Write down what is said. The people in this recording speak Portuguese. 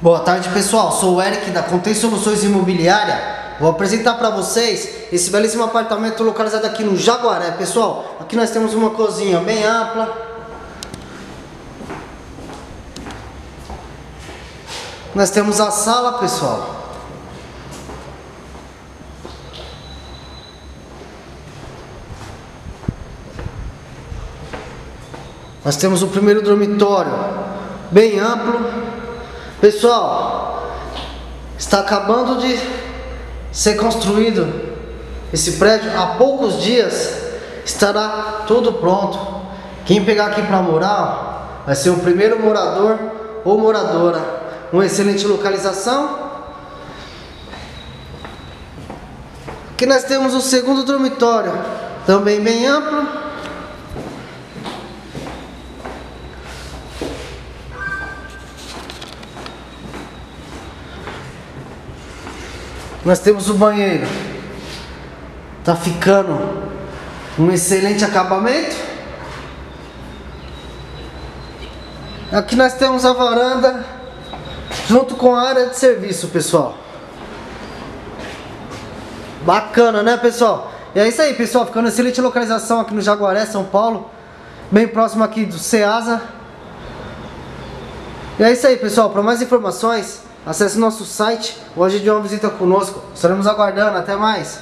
Boa tarde pessoal, sou o Eric da Contém Soluções Imobiliária. Vou apresentar para vocês esse belíssimo apartamento localizado aqui no Jaguaré. Pessoal, aqui nós temos uma cozinha bem ampla. Nós temos a sala, pessoal. Nós temos o primeiro dormitório, bem amplo. Pessoal, está acabando de ser construído esse prédio. Há poucos dias estará tudo pronto. Quem pegar aqui para morar vai ser o primeiro morador ou moradora. Uma excelente localização. Aqui nós temos o segundo dormitório, também bem amplo. Nós temos o banheiro. Tá ficando um excelente acabamento. Aqui nós temos a varanda junto com a área de serviço, pessoal. Bacana, né, pessoal? E é isso aí, pessoal. Ficando excelente localização aqui no Jaguaré, São Paulo. Bem próximo aqui do Ceasa. E é isso aí, pessoal. Para mais informações, Acesse nosso site ou agende uma visita conosco. Estaremos aguardando. Até mais.